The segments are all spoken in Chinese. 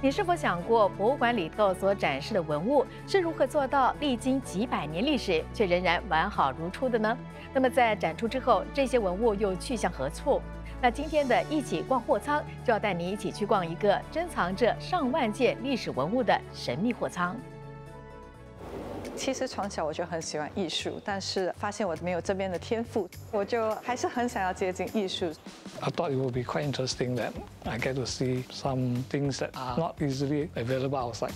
你是否想过，博物馆里头所展示的文物是如何做到历经几百年历史却仍然完好如初的呢？那么在展出之后，这些文物又去向何处？那今天的一起逛货仓，就要带你一起去逛一个珍藏着上万件历史文物的神秘货仓。其实从小我就很喜欢艺术，但是发现我没有这边的天赋，我就还是很想要接近艺术。I thought it would be quite interesting that I get to see some things that are not easily available outside.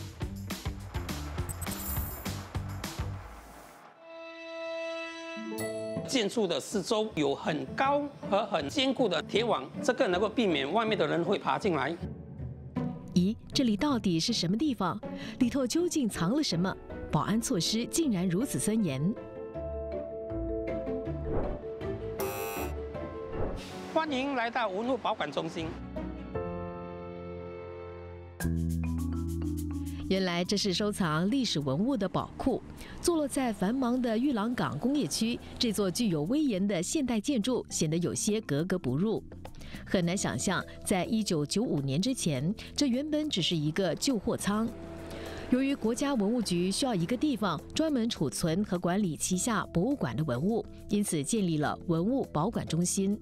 建筑的四周有很高和很坚固的铁网，这个能够避免外面的人会爬进来。咦，这里到底是什么地方？里头究竟藏了什么？保安措施竟然如此森严。欢迎来到文物保管中心。原来这是收藏历史文物的宝库，坐落在繁忙的玉郎港工业区。这座具有威严的现代建筑显得有些格格不入。很难想象，在一九九五年之前，这原本只是一个旧货仓。由于国家文物局需要一个地方专门储存和管理旗下博物馆的文物，因此建立了文物保管中心。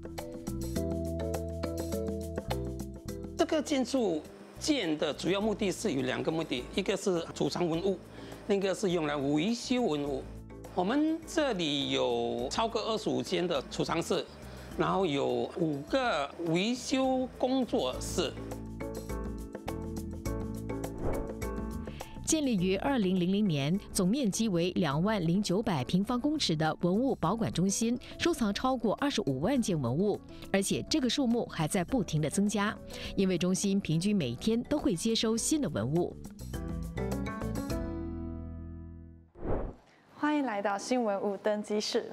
这个建筑建的主要目的是有两个目的，一个是储藏文物，另一个是用来维修文物。我们这里有超过二十五间的储藏室，然后有五个维修工作室。建立于二零零零年，总面积为两万零九百平方公尺的文物保管中心，收藏超过二十五万件文物，而且这个数目还在不停的增加，因为中心平均每天都会接收新的文物。欢迎来到新文物登机室。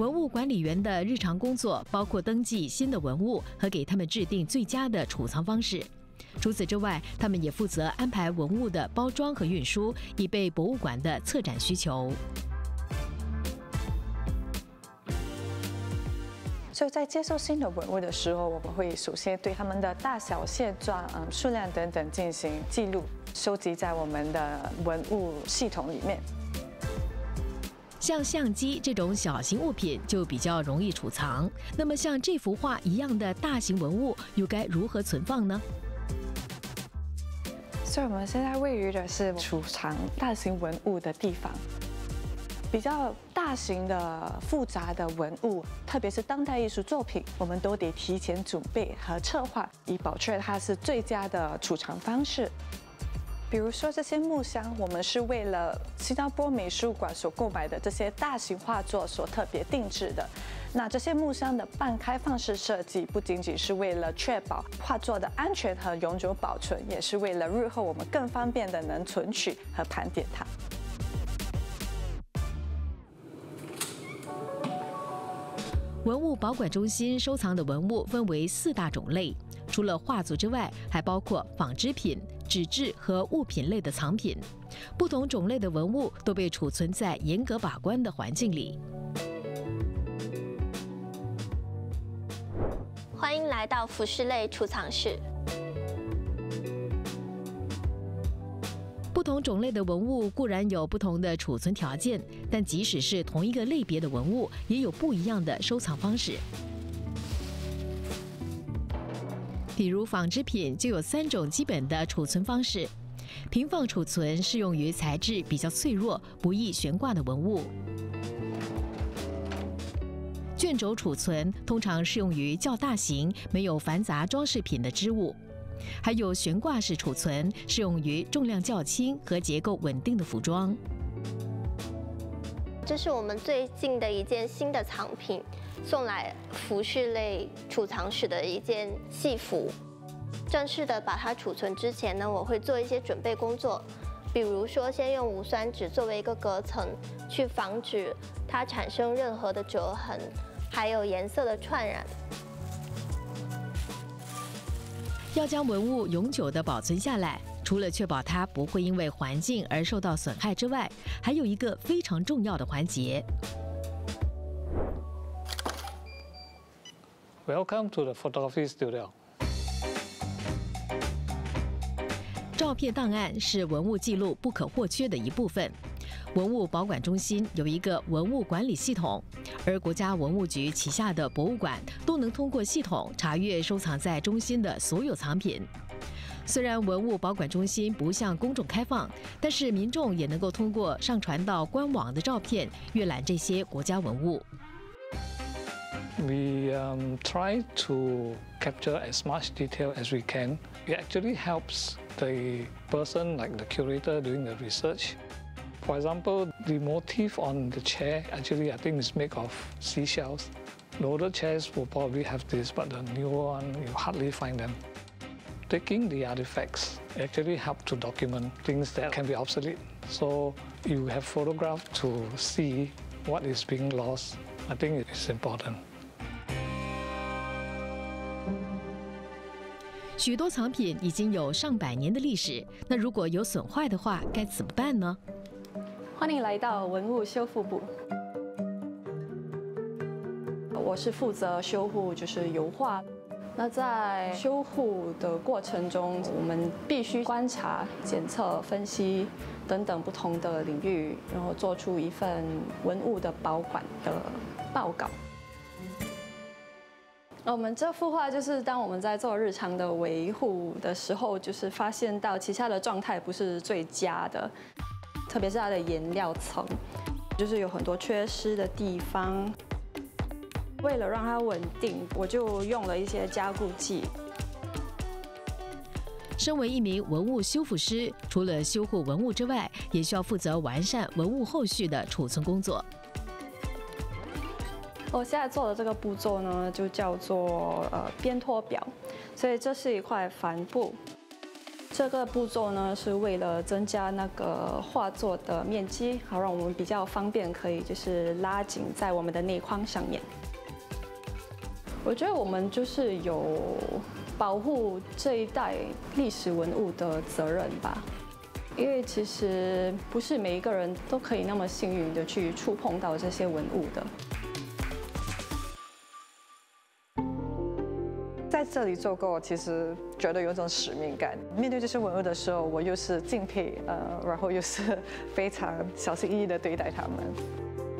文物管理员的日常工作包括登记新的文物和给他们制定最佳的储藏方式。除此之外，他们也负责安排文物的包装和运输，以备博物馆的策展需求。所以在接受新的文物的时候，我们会首先对它们的大小、现状、嗯数量等等进行记录，收集在我们的文物系统里面。像相机这种小型物品就比较容易储藏，那么像这幅画一样的大型文物又该如何存放呢？所以我们现在位于的是储藏大型文物的地方。比较大型的、复杂的文物，特别是当代艺术作品，我们都得提前准备和策划，以保证它是最佳的储藏方式。比如说这些木箱，我们是为了新加坡美术馆所购买的这些大型画作所特别定制的。那这些木箱的半开放式设计，不仅仅是为了确保画作的安全和永久保存，也是为了日后我们更方便的能存取和盘点它。文物保管中心收藏的文物分为四大种类，除了画作之外，还包括纺织品、纸质和物品类的藏品。不同种类的文物都被储存在严格把关的环境里。欢迎来到服饰类储藏室。不同种类的文物固然有不同的储存条件，但即使是同一个类别的文物，也有不一样的收藏方式。比如纺织品就有三种基本的储存方式：平放储存适用于材质比较脆弱、不易悬挂的文物；卷轴储存通常适用于较大型、没有繁杂装饰品的织物。还有悬挂式储存，适用于重量较轻和结构稳定的服装。这是我们最近的一件新的藏品，送来服饰类储藏室的一件戏服。正式的把它储存之前呢，我会做一些准备工作，比如说先用无酸纸作为一个隔层，去防止它产生任何的折痕，还有颜色的串染。要将文物永久的保存下来，除了确保它不会因为环境而受到损害之外，还有一个非常重要的环节。Welcome to the photography studio. 照片档案是文物记录不可或缺的一部分。文物保管中心有一个文物管理系统，而国家文物局旗下的博物馆都能通过系统查阅收藏在中心的所有藏品。虽然文物保管中心不向公众开放，但是民众也能够通过上传到官网的照片阅览这些国家文物。We um, try to capture as much detail as we can. It actually helps the person, like the curator, doing the research. For example, the motif on the chair actually I think is made of seashells. The older chairs will probably have this, but the newer one you hardly find them. Taking the artifacts actually help to document things that can be obsolete. So you have photographs to see what is being lost. I think it is important. 许多藏品已经有上百年的历史，那如果有损坏的话，该怎么办呢？ 欢迎来到文物修复部。我是负责修护，就是油画。那在修护的过程中，我们必须观察、检测、分析等等不同的领域，然后做出一份文物的保管的报告。我们这幅画就是当我们在做日常的维护的时候，就是发现到其他的状态不是最佳的，特别是它的颜料层，就是有很多缺失的地方。为了让它稳定，我就用了一些加固剂。身为一名文物修复师，除了修护文物之外，也需要负责完善文物后续的储存工作。我现在做的这个步骤呢，就叫做呃边托表，所以这是一块帆布。这个步骤呢，是为了增加那个画作的面积，好让我们比较方便可以就是拉紧在我们的内框上面。我觉得我们就是有保护这一代历史文物的责任吧，因为其实不是每一个人都可以那么幸运的去触碰到这些文物的。这里做过，其实觉得有种使命感。面对这些文物的时候，我又是敬佩，呃，然后又是非常小心翼翼的对待他们。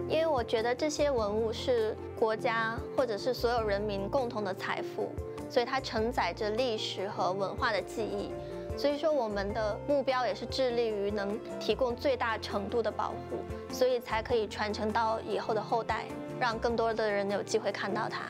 因为我觉得这些文物是国家或者是所有人民共同的财富，所以它承载着历史和文化的记忆。所以说，我们的目标也是致力于能提供最大程度的保护，所以才可以传承到以后的后代，让更多的人有机会看到它。